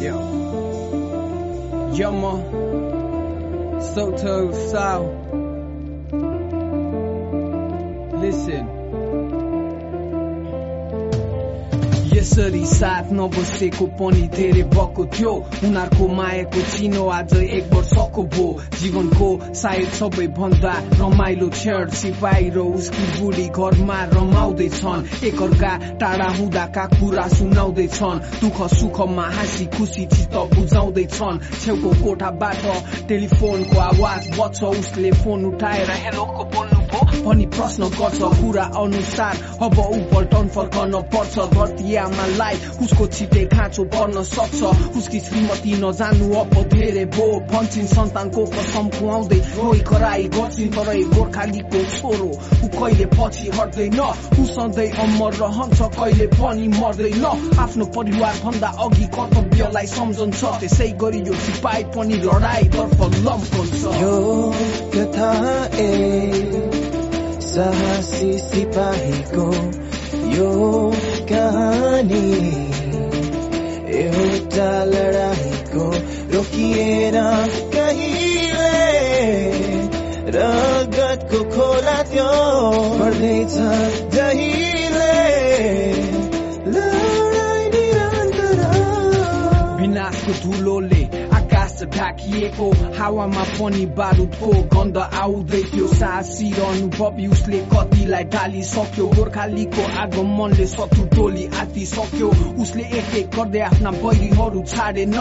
Yo. Yama. Soto Sao. Listen. यसरी साथ नबसेको पनि धेरै भएको थियो उनीहरूको मायाको चिनो आज एक वर्षको भो जीवनको सायद सबैभन्दा रमाइलो क्षण सिपाही र उसकी बुढी घरमा रमाउँदैछन्। एकअर्का टाढा हुँदाका कुरा सुनाउँदैछन्। दुःख सुखमा हाँसी खुसी चित्त बुझाउँदैछन्। छेउको कोठाबाट टेलिफोनको आवाज बच्छ उसले फोन उठाएर हेलोको बोल्नु? भनी प्रश्न गर्छ कुरा अनुसार अब ऊ पल्टन फर्कन पर्छ धरती आमालाई उसको छिटे खाँचो पर्न सक्छ उसकी श्रीमती नजानु अब धेरै भो भन्छन् सन्तानको कसम खुवाउँदै रोइ कराई गर्छिन् तर गोर्खालीको छोरो ऊ कहिले पछि हट्दैन ऊ सधैँ अमर रहन्छ कहिले पनि मर्दैन आफ्नो परिवार भन्दा अघि कर्तव्यलाई सम्झन्छ त्यसै गरी यो सिपाही पनि यो कथा ए साहसी सिपाहीको यो कहानी एउटा लडाईँको रोकिएन कहिले? रगतको खोला त्यो बढ्दैछ आकाश ढाकिएको हावामा पनि बारुदको गन्ध आउँदै थियो साहसी र अनुभवी उसले कतिलाई ढालिसक्यो गोर्खालीको आगमनले शत्रु टोली आतिसक्यो उसले एक एक गर्दै आफ्ना बैरीहरू छाडेन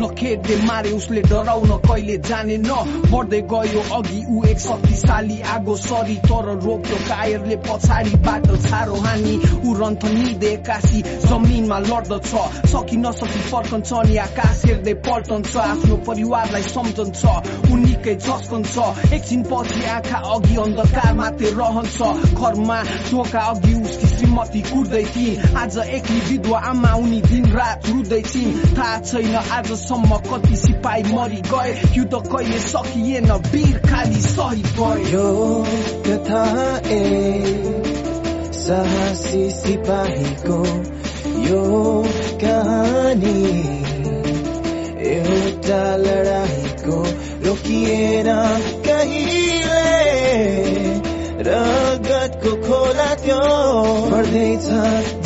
लखेटले मारे उसले डराउन कहिले जानेन बढ्दै गयो अघि ऊ एक शक्तिशाली आगो सरी तर रोक्यो कायरले पछाडिबाट छारो हानी ऊ रन्थनी एक्कासी जमिनमा लड्दछ सकि नसकी फर्कन्छ अनि आकाश हेर्दै पल्टन्छ आफ्नो परिवारलाई सम्झन्छ ऊ निकै झस्कन्छ एकछिन पछि आँखा अघि अन्धकार मात्रै रहन्छ घरमा ढोका अघि उसकी श्रीमती कुर्दै थिइन् आज एक्लै विधवा आमा उनी दिन रात रुँदै थिइन् थाहा छैन आजसम्म कति सिपाही मरि गए युद्ध कहिले सकिएन वीर खाली सही यो ए साहसी सिपाहीको यो कहानी एउटा लडाईँको रोकिएन कहिले। रगतको खोला त्यो बढ्दैछ।